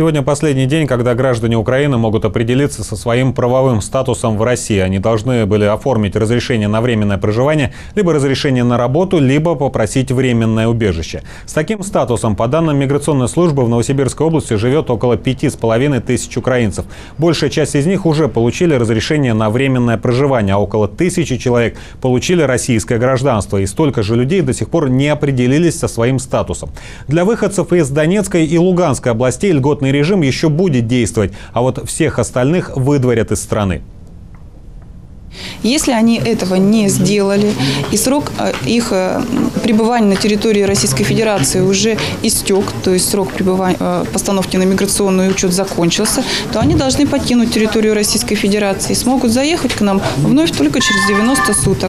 Сегодня последний день, когда граждане Украины могут определиться со своим правовым статусом в России. Они должны были оформить разрешение на временное проживание, либо разрешение на работу, либо попросить временное убежище. С таким статусом, по данным миграционной службы, в Новосибирской области живет около пяти с половиной тысяч украинцев. Большая часть из них уже получили разрешение на временное проживание, а около тысячи человек получили российское гражданство. И столько же людей до сих пор не определились со своим статусом. Для выходцев из Донецкой и Луганской областей льготный режим еще будет действовать, а вот всех остальных выдворят из страны. Если они этого не сделали, и срок э, их э, пребывания на территории Российской Федерации уже истек, то есть срок пребывания, э, постановки на миграционный учет закончился, то они должны покинуть территорию Российской Федерации и смогут заехать к нам вновь только через 90 суток.